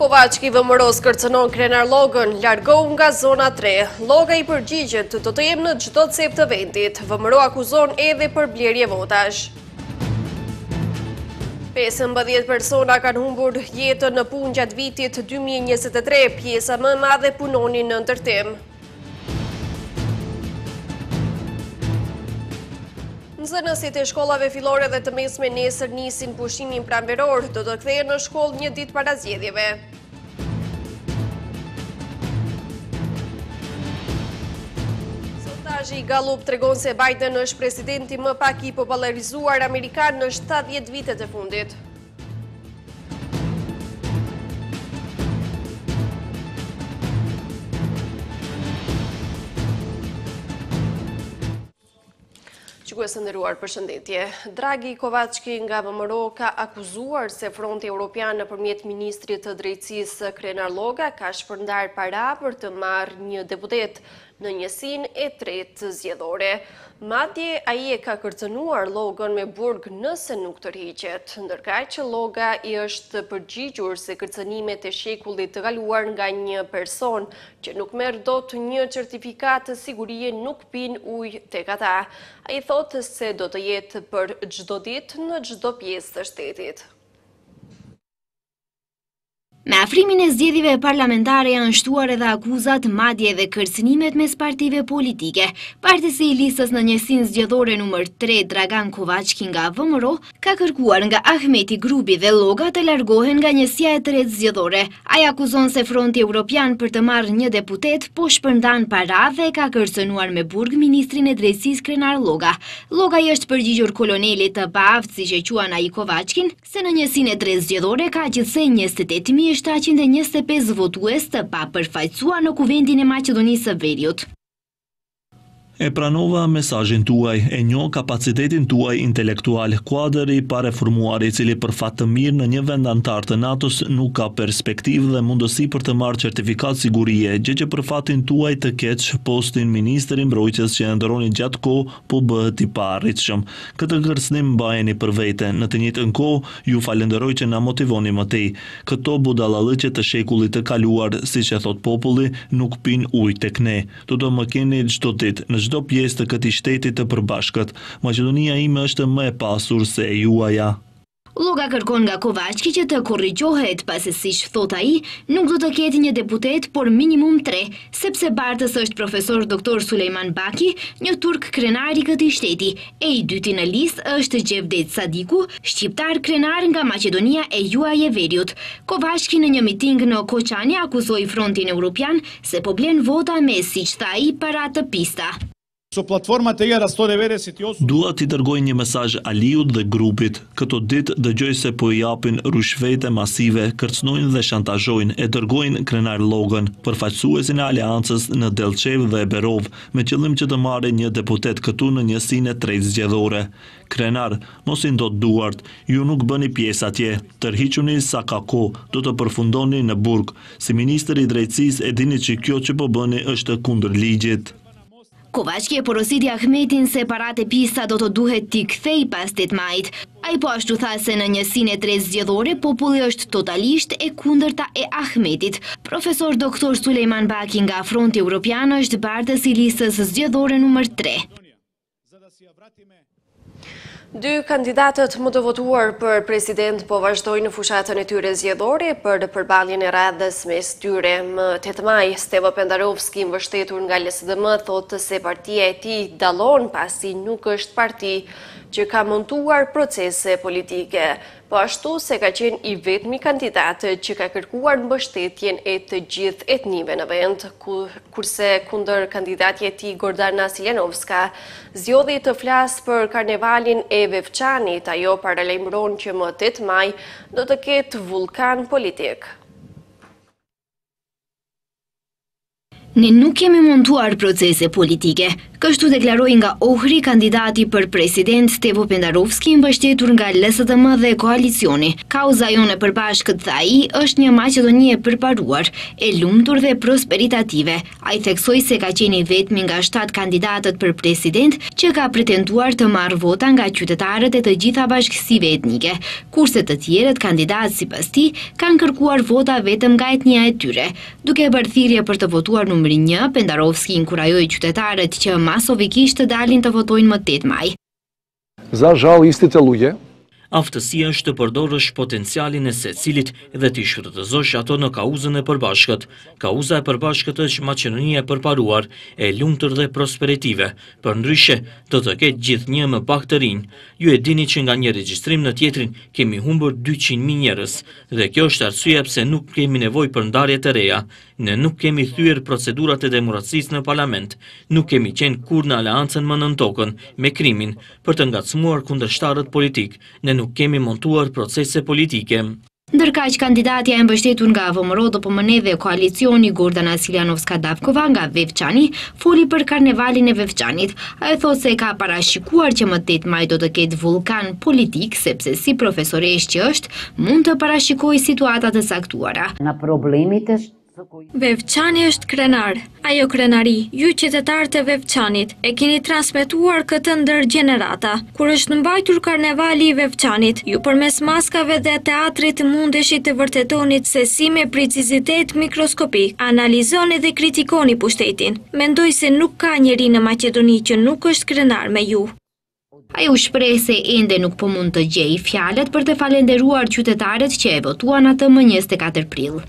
Kovaçki i VMRO-së kërcënon Krenar Llogën, largohu nga zona 3. Lloga i përgjigjet, do të jem në çdo cep të vendit. VMRO akuzon edhe për blerje votash. 15 persona kanë humbur jetën në punë gjatë vitit 2023, pjesa më e madhe punonin në ndërtim. Nxënësit e shkollave fillore dhe të mesme nesër nisin pushimin pranveror, do të kthehen në shkollë një ditë para zgjedhjeve. Sondazhi i Gallup tregon se Biden është presidenti më pak i popularizuar amerikan në 70 vitet e fundit. Shikues të nderuar, përshëndetje. Dragi Kovaçki nga VMRO ka akuzuar se Fronti Evropian nëpërmjet ministrit të Drejtësisë Krenar Lloga ka shpërndarë para për të marrë një deputet në njësinë e tretë zgjedhore. Madje, ai e ka kërcënuar Llogën me burg nëse nuk tërhiqet. Ndërkaq, Lloga i është përgjigjur se kërcënimet e shekullit të kaluar nga një person që nuk merr dot një certifikatë sigurie nuk pinë ujë tek ata. Ai thotë se do të jetë për çdo ditë në çdo pjesë të shtetit. Me afrimin e zgjedhjeve parlamentare janë shtuar edhe akuzat, madje edhe kërcënimet mes partive politike. Bartësi i listës në njësinë zgjedhore numër 3, Dragan Kovaçki nga VMRO, ka kërkuar nga Ahmeti, Grubi dhe Lloga të largohen nga njësia e tretë zgjedhore. Ai akuzon se Fronti Europian për të marrë një deputet po shpërndan para dhe ka kërcënuar me burg ministrin e drejtësisë Krenar Lloga. Lloga i është përgjigjur kolonelit të paaftë siç e quan ai Kovaçkin, se në njësinë e tretë zgjedhore ka gjithsej njëzet e tetë mijë e shtatëqind e njëzet e pesë votues të papërfaqësuar në Kuvendin e Maqedonisë së Veriut. E pranova mesazhin tuaj, e njoh kapacitetin tuaj intelektual. Kuadër i pareformuar, i cili për fat të mirë në një vend anëtar të NATO-s nuk ka perspektivë dhe mundësi për të marrë certifikatë sigurie, gjë që për fatin tuaj të keq, postin ministër i Mbrojtjes që e ëndërroni gjatë kohë, po bëhet i paarritshëm. Këtë kërcënim mbajeni për vete, në të njëjtën kohë, ju falënderoj që na motivoni më tej. Këto budallallëqe të shekullit të kaluar, siç e thotë populli, nuk pinë ujë tek ne. Do të më keni çdo ditë, në çdo pjesë të këtij shteti të përbashkët. Maqedonia ime është më e pasur se e juaja. Lloga kërkon nga Kovaçki që të korrigjohet, pasi siç thotë ai, nuk do të ketë një deputet, por minimum tre, sepse bartës është profesor doktor Sulejman Baki, një turk krenar i këtij shteti, e i dyti në listë është Xhevdet Sadiku, shqiptar krenar nga Maqedonia e jo e Veriut. Kovaçki në një miting në Koçani akuzoi Frontin Europian se po blen vota me, siç tha ai, para të pista. Su platforma të jera store vere si tjo su. Dua t'i dërgoj një mesazh Aliut dhe grupit, këto ditë dëgjoj se po i japin rushvete masive, kërcënojnë dhe shantazhojnë, e dërgojnë Krenar Llogën, përfaqësuesin e Aleancës në Dellçevë dhe Berovë, me qëllim që të marrin një deputet këtu në njësinë e tretë zgjedhore. Krenar, mos i ndot duart, ju nuk bëni pjesë atje, tërhiquni sa ka kohë, do të përfundoni në burg. Si ministër i drejtësisë e dini që kjo që po bëni është kundër ligjit. Kovaçki e porositi Ahmetin se paratë e pista do të duhet t'i kthejë pas tetë majit. Ai po ashtu tha se në njësinë e tre zgjedhore populli është totalisht e kundërta e Ahmetit. Profesor doktor Sulejman Baki nga Fronti Europian është bartës i listës zgjedhore numër tre. Dy kandidatët më të votuar për president po vazhdojnë në fushatën e tyre zgjedhore për përballjen e radhës mes tyre më 8 maj. Stevo Pendarovski, mbështetur nga LSDM, thotë se partia e tij dallon pasi nuk është parti që ka montuar procese politike. po ashtu se ka qenë i vetmi kandidat që ka kërkuar mbështetjen e të gjithë etnive në vend, kurse kundërkandidatja e tij Gordana Siljanovska zgjodhi të flasë për karnevalin e Vevçanit, ajo paralajmëron që më tetë maj do të ketë vullkan politik. Ne nuk kemi montuar procese politike, kështu deklaroi nga Ohri kandidati për president Stevo Pendarovski i mbështetur nga LSDM dhe koalicioni. Kauza jonë e përbashkët, tha ai, është një Maqedoni e përparuar, e lumtur dhe prosperitative, Ai theksoi se ka qenë i vetmi nga shtatë kandidatët për president që ka pretenduar të marrë vota nga qytetarët e të gjitha bashkësive etnike, kurse të tjerët kandidatë sipas tij kanë kërkuar vota vetëm nga etnia e tyre. Duke bërë thirrje për të votuar numrin një, Pendarovski inkurajoi qytetarët që masovikisht të dalin të votojnë më tetë maj. Za zhall istite lugje. Aftësia është të përdorësh potencialin e secilit dhe t'i shfrytëzosh ato në kauzën e përbashkët. Kauza e përbashkët është Maqedonia e përparuar, e lumtur dhe prosperitive. Përndryshe, do të ketë gjithnjë më pak të rinj. Ju e dini që nga një regjistrim në tjetrin kemi humbur dyqind mijë njerëz. Dhe kjo është arsyeja pse nuk kemi nevojë për ndarje të reja, Ne nuk kemi thyer procedurat e demokracisë në parlament, nuk kemi qenë kurrë në aleancë me nëntokën, me krimin, për të ngacmuar kundërshtarët politik, ne nuk kemi montuar procese politike. Ndërkaq, kandidatja e mbështetur nga VMRO-DPMNE dhe koalicioni Gordana Siljanovska-Davkova nga Vevçani, foli për Karnevalin e Vevçanit. Ajo thotë se ka parashikuar që më tetë maj do të ketë vullkan politik, sepse si profesoreshë që është, mund të parashikojë situata të caktuara. Vevçani është krenar. Ajo krenari, ju qytetarë të Vevçanit, e keni transmetuar këtë ndër gjenerata. Kur është mbajtur Karnevali i Vevçanit, ju përmes maskave dhe teatrit mundeshit të vërtetonit se si me precizitet mikroskopik analizoni dhe kritikoni pushtetin. Mendoj se nuk ka njeri në Maqedoni që nuk është krenar me ju. Ai u shpreh se ende nuk po mund të gjejë fjalët për të falenderuar qytetarët që e votuan atë më njëzet e katër prill.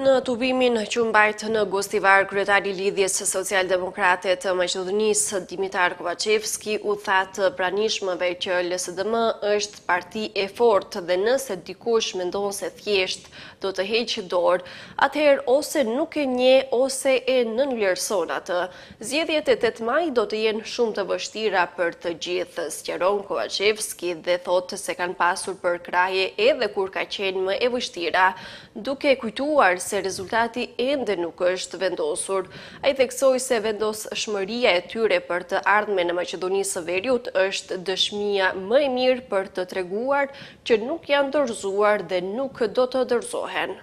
Në tubimin që u mbajt në Gostivar, kryetari i Lidhjes Socialdemokrate të Maqedonisë, Dimitar Kovaçevski, u tha të pranishmëve që LSDM është parti e fortë dhe nëse dikush mendon se thjesht do të heqë dorë, atëherë ose nuk e njeh ose e nënvlerëson atë, Zgjedhjet e tetë maj do të jenë shumë të vështira për të gjithë, sqaron Kovaçevski dhe thotë se kanë pasur përkrahje edhe kur ka qenë më e vështira, duke kujtuar se rezultati ende nuk është vendosur. Ai theksoi se vendosshmëria e tyre për të ardhmen e Maqedonisë së Veriut është dëshmia më e mirë për të treguar që nuk janë dorëzuar dhe nuk do të dorëzohen.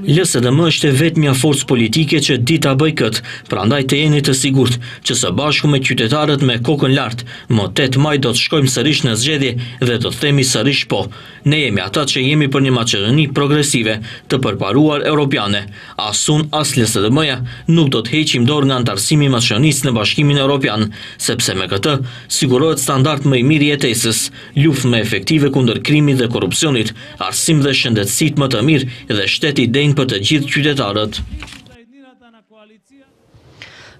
LSDM është e vetmja forcë politike që di ta bëjë këtë, prandaj të jeni të sigurt, që së bashku me qytetarët me kokën lart, më 8 maj do të shkojmë sërisht në zgjedhje dhe do të themi sërisht po. Ne jemi ata që jemi për një Maqedoni progresive, të përparuar Europiane. As unë, as LSDM-ja, nuk do të heqim dorë nga anëtarësimi i Maqedonisë në Bashkimin Europian, sepse me këtë, sigurohet standard më i mirë i jetesës. Luftë më efektive kundër krimit dhe korrupsionit, arsim dhe shëndetësi më të mirë dhe shtet i denjë për të gjithë qytetarët.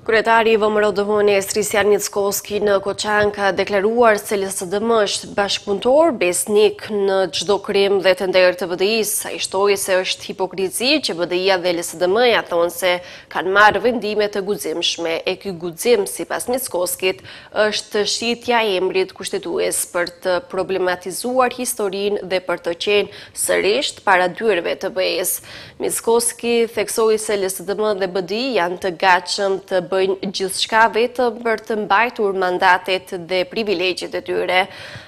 Kryetari i VMRO-DPMNE-së, Hristijan Mickoski në Koçan ka deklaruar se LSDM është bashkëpunëtor besnik në çdo krim dhe tender të BDI-së. Ai shtoi se është hipokrizi që BDI-ja dhe LSDM-ja thonë se kanë marrë vendime të guximshme e ky guxim sipas Mickoskit Është shitja e emrit kushtetues për të problematizuar historinë dhe për të qenë sërisht para dyerve të BE-së. Mickoski theksoi se LSDM dhe BDI janë të gatshëm të bëjnë gjithçka vetëm për të mbajtur mandatet dhe privilegjet e tyre.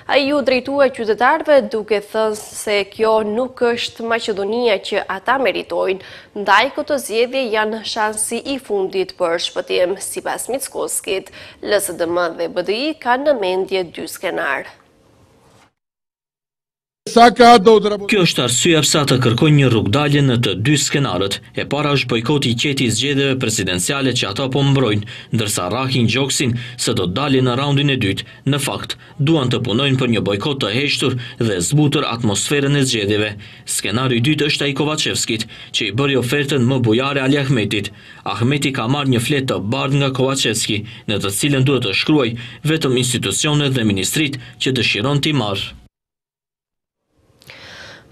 Ai iu drejtua qytetarëve duke thënë se kjo nuk është Maqedonia që ata meritojnë, ndaj këto zgjedhje janë shansi i fundit për shpëtim, sipas Mickoskit. LSDM dhe BDI kanë në mendje dy skenarë. Kjo është arsyeja pse ata kërkojnë një rrugëdalje në të dy skenarët. E para është bojkoti i qetë i zgjedhjeve presidenciale që ata po mbrojnë, ndërsa rrahin gjoksin se do të dalin në raundin e dytë. Në fakt, duan të punojnë për një bojkot të heshtur dhe zbutur atmosferën e zgjedhjeve. Skenari i dytë është ai i Kovaçevskit, që i bëri ofertën më bujare Ali Ahmetit. Ahmeti ka marrë një fletë të bardhë nga Kovaçevski, në të cilën duhet të shkruajë vetëm institucionet dhe ministritë që dëshiron t'i marrë.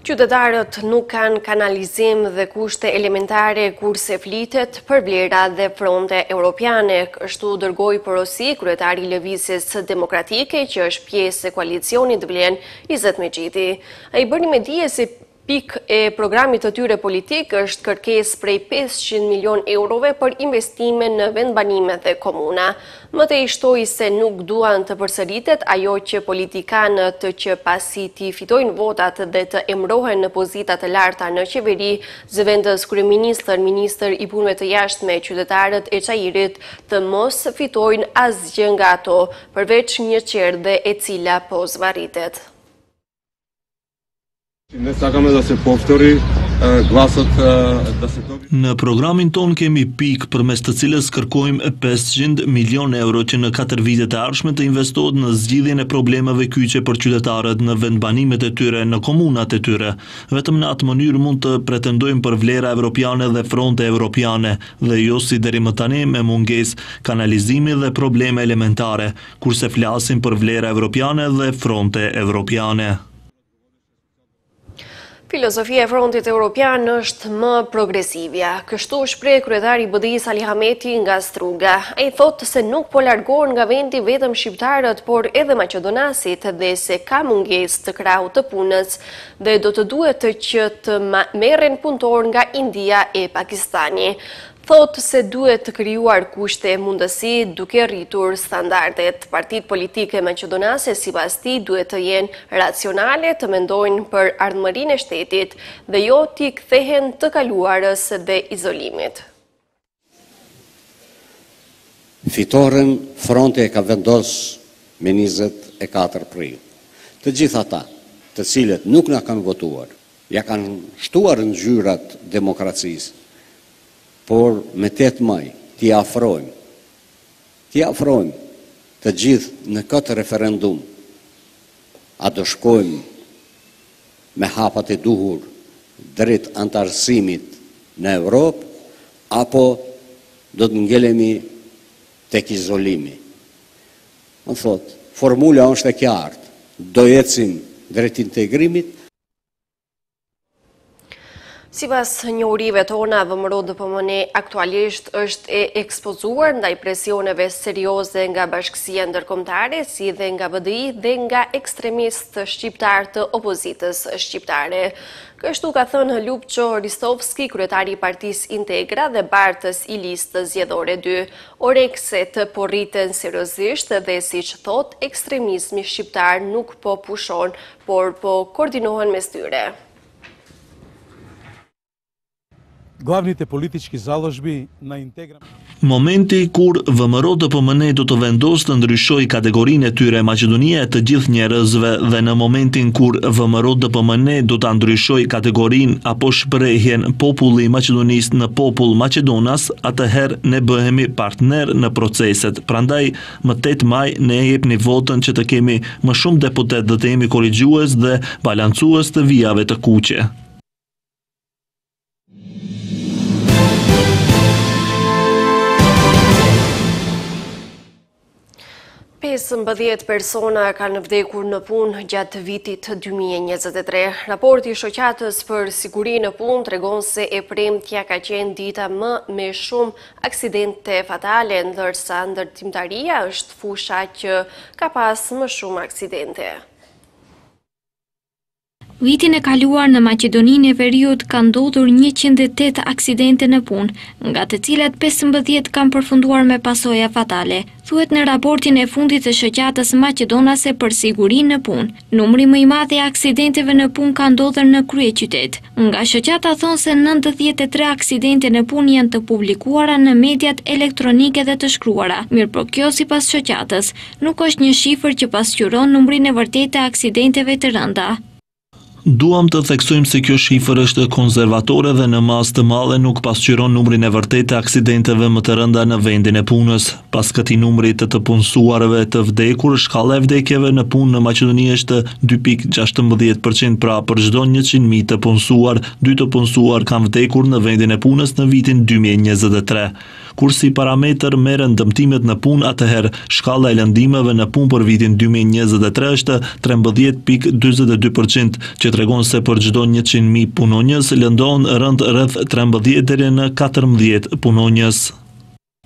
Qytetarët nuk kanë kanalizim dhe kushte elementare kurse flitet për vlera dhe fronte europiane, kështu dërgoi porosi kryetari i Lëvizjes Demokratike që është pjesë e koalicionit VLEN Izet Mexhiti. Ai bëri me dije se pikë e programit të tyre politik është kërkesë prej pesëqind milionë eurove për investime në vendbanime dhe komuna. Më tej shtoi se nuk duan të përsëritet ajo që politikanët që pasi t'i fitojnë votat dhe të emërohen në pozita të larta në qeveri, zëvendës kryeministër, ministër i Punëve të Jashtme, qytetarët e Çairit të mos fitojnë asgjë nga ato, përveç një çerdhe e cila po zvarritet. Në programin tonë kemi pikë përmes të cilës kërkojmë pesëqind milionë euro që në katër vitet e ardhshme të investohet në zgjidhjen e problemeve kyçe për qytetarët në vendbanimet e tyre në komunat e tyre. Vetëm në atë mënyrë mund të pretendojmë për vlera evropiane dhe fronte evropiane dhe jo si deri më tani me mungesë kanalizimi dhe probleme elementare Kurse flasim për vlera evropiane dhe fronte evropiane. Filozofia e frontit europian është më progresivja. Kështu u shpreh kryetari i BDI-së Ali Ahmeti nga Struga. Ai thotë se nuk po largohen nga vendi vetëm shqiptarët, por edhe maqedonasit dhe se ka mungesë të krahut të punës dhe do të duhet që të merren punëtorë nga India e Pakistani. Thotë se duhet të krijuan kushte e mundësi duke rritur standardet. Partitë politike maqedonase sipas tij duhet të jenë racionale, të mendojnë për ardhmërinë e shtetit dhe jo t'i kthehen të kaluarës dhe izolimit. Fitoren Fronti e ka vendos me njëzet e katër prill. Të gjithë ata, të cilët nuk na kanë votuar, Ia kanë shtuar ngjyrat demokracisë, por me tetë maj t'i afrojmë, t'i afrojmë të gjithë në këtë referendum, a do shkojmë me hapat e duhur drejt anëtarësimit në Evropë, apo do të ngelemi tek izolimi. Do të thotë, formula është e kjartë, do ecim drejt integrimit, Sipas njohurive tona, VMRO-DPMNE aktualisht është e ekspozuar ndaj presioneve serioze nga bashkësia ndërkombëtare, si dhe nga BDI dhe nga ekstremistët shqiptarë të opozitës shqiptare. Kështu ka thënë Lupço Ristovski, kryetari i partisë Integra dhe bartës i listës zgjedhore 2. Orekset po rriten seriozisht dhe siç thotë, ekstremizmi shqiptar nuk po pushon por po koordinohen mes tyre. Glavni te politiçki založbi na integra. Momenti kur VMRO-DPMNE do të vendosë të ndryshojë kategorinë e tyre Maqedonia e të gjithë njerëzve dhe në momentin kur VMRO-DPMNE do ta ndryshojë kategorinë apo shprehjen populli i Maqedonisë në popull maqedonas atëherë ne bëhemi partnerë në proceset prandaj Më tetë maj na e jepni votën që të kemi më shumë deputetë dhe të jemi korrigjues dhe balancues të vijave të kuqe. Pesëmbëdhjetë persona kanë vdekur në punë gjatë vitit 2023. Raporti i Shoqatës për Siguri në Punë tregon se e premtja ka qenë dita më me shumë aksidente fatale ndërsa ndërtimtaria është fusha që ka pas më shumë aksidente. Vitin e kaluar në Maqedoninë e Veriut kanë ndodhur njëqind e tetë aksidente në punë, nga të cilat pesëmbëdhjetë kanë përfunduar me pasoja fatale, thuhet në raportin e fundit të Shoqatës Maqedonase për Sigurinë në Punë. Numri më i madh i aksidenteve në punë ka ndodhur në kryeqytet. Nga shoqata thonë se nëntëdhjetë e tre aksidente në punë janë të publikuara në mediat elektronike dhe të shkruara, mirëpo kjo sipas shoqatës, nuk është një shifër që pasqyron numrin e vërtetë të aksidenteve të rënda. Duam të theksojmë se kjo shifër është konservatore dhe në masë të madhe nuk pasqyron numrin e vërtetë të aksidenteve më të rënda në vendin e punës. Pas këtij numri të të punësuarëve të vdekur, shkalla e vdekjeve në punë në Maqedoni është dy pikë gjashtëmbëdhjetë për qind, pra për çdo njëqind mijë të punësuar, dy të punësuar kanë vdekur në vendin e punës në vitin dy mijë e njëzet e tre. Kur si parametër merren dëmtimet në punë atëherë shkalla e lëndimeve në punë për vitin dy mijë e njëzet e tre është trembëdhjetë pikë dyzet e dy për qind, që tregon se për çdo njëqind mijë punonjës lëndohen rëndë rreth trembëdhjetë deri në katërmbëdhjetë punonjës.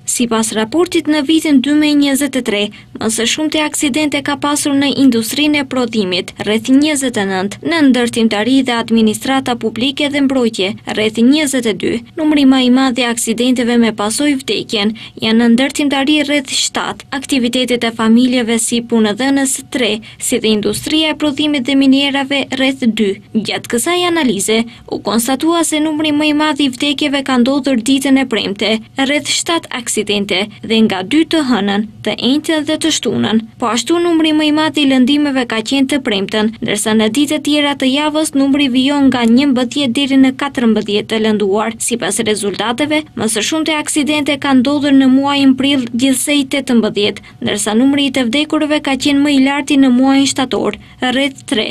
Sipas raportit në vitin dy mijë e njëzet e tre, më së shumti aksidente ka pasur në industrinë e prodhimit, rreth njëzet e nëntë, në ndërtimtari dhe administrata publike dhe mbrojtje, rreth njëzet e dy. Numri ma i madh i aksidenteve me pasojë vdekjen janë në ndërtimtari rreth shtatë, aktivitetet e familjeve si punëdhënës tre, si dhe industria e prodhimit dhe minierave rreth dy. Gjatë kësaj analize, u konstatua se numri më i madh i vdekjeve ka ndodhur ditën e premte, rreth shtatë aksidente, dhe nga dy të hënën, të enjten dhe të shtunën. Po ashtu numri më i madh i lëndimeve ka qenë të premten, ndërsa në ditët tjera të javës numri vijon nga njëmbëdhjetë deri në katërmbëdhjetë të lënduar. Sipas rezultateve, më së shumti aksidente ka ndodhur në muajin prill, gjithsej tetëmbëdhjetë, Ndërsa numri i të vdekurëve ka qenë më i larti në muajin shtator, rreth 3.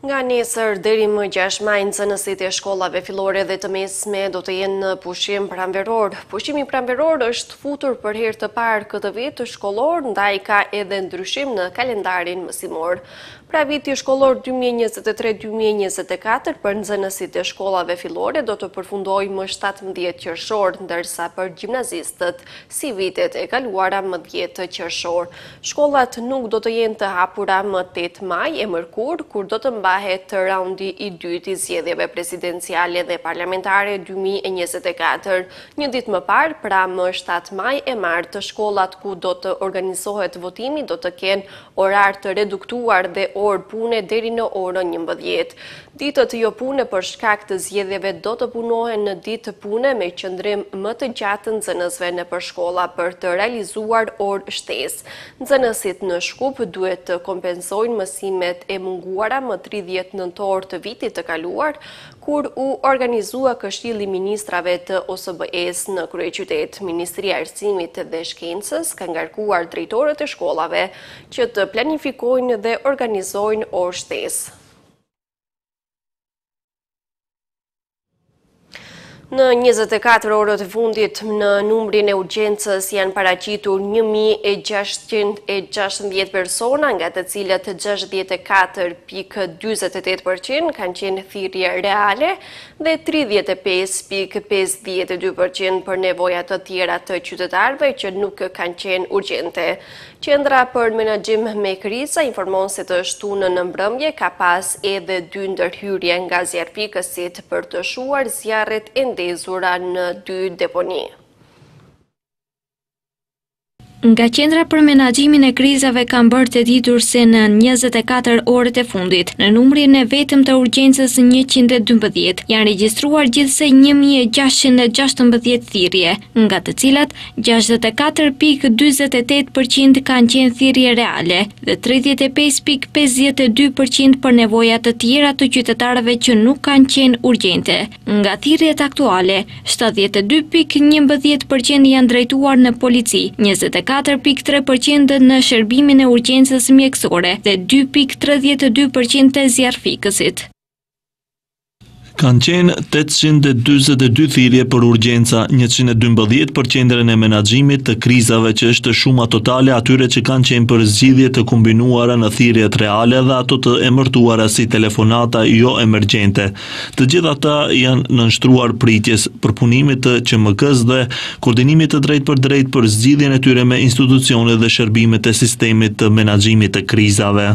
Nga nesër deri më 6 maj nxënësit e shkollave fillore dhe të mesme do të jenë në pushim pranveror. Pushimi pranveror është futur për herë të parë këtë vit shkollor, ndaj ka edhe ndryshim në kalendarin mësimor. Pra viti shkollor dy mijë e njëzet e tre dy mijë e njëzet e katër për nxënësit e shkollave fillore do të përfundojë më shtatëmbëdhjetë qershor, ndërsa për gjimnazistët si vitet e kaluara më dhjetë qershor. Shkollat nuk do të jenë të hapura më tetë maj e mërkurë, kur do të mbahet raundi i dytë i zgjedhjeve presidenciale dhe parlamentare dy mijë e njëzet e katër. Një ditë më parë, pra më shtatë maj e martë, shkollat ku do të organizohet votimi do të kenë orar të reduktuar dhe orë pune deri në orën njëmbëdhjetë. Ditët jo pune për shkak të zgjedhjeve do të punohen në ditë pune me qëndrim më të gjatë të nxënësve nëpër shkolla për të realizuar orë shtesë. Nxënësit në Shkup duhet të kompensojnë mësimet e munguara më tridhjetë nëntor të vitit të kaluar, Kur u organizua Këshilli i Ministrave të OSBE-së në kryeqytet, Ministria e Arsimit dhe Shkencës ka ngarkuar drejtorët e shkollave që të planifikojnë dhe organizojnë orë shtesë. Në njëzet e katër orët e fundit, në numrin e urgjencës janë paraqitur një mijë e gjashtëqind e gjashtëmbëdhjetë persona, nga të cilat gjashtëdhjetë e katër pikë dyzet e tetë për qind kanë qenë thirrje reale dhe tridhjetë e pesë pikë pesëdhjetë e dy për qind për nevoja të tjera të qytetarëve që nuk kanë qenë urgjente. Qendra për Menaxhim me Kriza informon se të shtunën në mbrëmje ka pas edhe dy ndërhyrje nga zjarrfikësit për të shuar zjarret e ndezura në dy deponi. Nga Qendra për Menaxhimin e Krizave kanë bërë të ditur se në njëzet e katër orët e fundit, në numrin e vetëm të urgjencës njëqind e dymbëdhjetë, janë regjistruar gjithsej një mijë e gjashtëqind e gjashtëmbëdhjetë thirrje, nga të cilat, gjashtëdhjetë e katër pikë dyzet e tetë për qind kanë qenë thirrje reale dhe tridhjetë e pesë pikë pesëdhjetë e dy për qind për nevoja të tjera të qytetarëve që nuk kanë qenë urgjente. Nga thirrjet aktuale, shtatëdhjetë e dy pikë njëmbëdhjetë për qind janë drejtuar në polici, njëzet e katër pikë tre për qind në shërbimin e urgjencës mjekësore dhe dy pikë tridhjetë e dy për qind te zjarrfikësit. Kanë qenë tetëqind e dyzet e dy thirrje për urgjenca, njëqind e dymbëdhjetë për Qendrën e Menaxhimit të Krizave që është shuma totale e atyre që kanë qenë për zgjidhje të kombinuara në thirrjet reale dhe ato të emërtuara si telefonata jo emergjente. Të gjithë ata janë nënshtruar pritjes, përpunimit të QMK-së dhe koordinimit të drejtpërdrejtë për zgjidhjen e tyre me institucionet dhe shërbimet e sistemit të menaxhimit të krizave.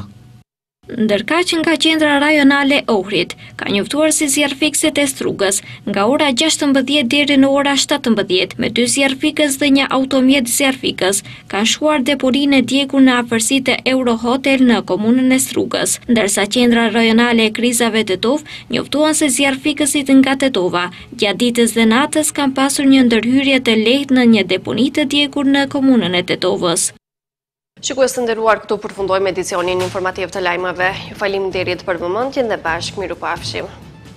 Ndërkaq nga Qendra Rajonale Ohrit, ka njoftuar se zjarrfikësit e Strugës, nga ora gjashtëmbëdhjetë deri në ora shtatëmbëdhjetë, me dy zjarrfikës dhe një automjet zjarrfikës, kanë shuar deponinë e djegur në afërsi të Eurohotel në komunën e Strugës, ndërsa Qendra Rajonale e Krizave Tetovë njoftuan se zjarrfikësit nga Tetova, gjatë ditës dhe natës kanë pasur një ndërhyrje të lehtë në një deponi të djegur në komunën e Tetovës. Shikues të nderuar, këtu përfundojmë edicionin informativ të lajmeve. Ju faleminderit për vëmendjen dhe bashkë mirupafshim.